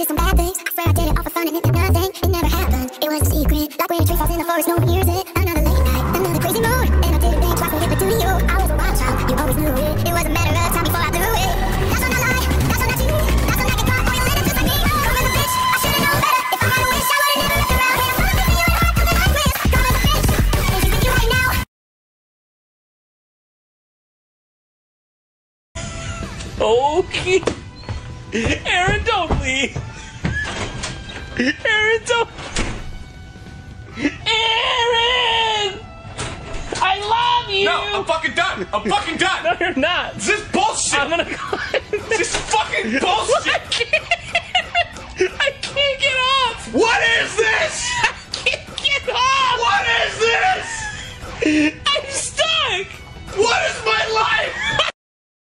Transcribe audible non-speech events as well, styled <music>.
did some bad things. I swear I did it all for fun and it meant nothing. It never happened. It was a secret. Like when a tree falls in the forest, no one hears it. Another late night, another crazy mood. And I didn't think twice what it would do. I was a wild child. You always knew it. It was a matter of time before I threw it. That's when I lie. That's when I cheat. That's when I get caught. Oh, you landed just like me. As a bitch. I should've known better. If I had a wish, I would've never left around here. Okay. Aaron, don't. Aaron, don't. Aaron! I love you! No, I'm fucking done! I'm fucking done! no, you're not! This is bullshit! I'm gonna call This is fucking bullshit! <laughs> I can't, I can't get off! What is this?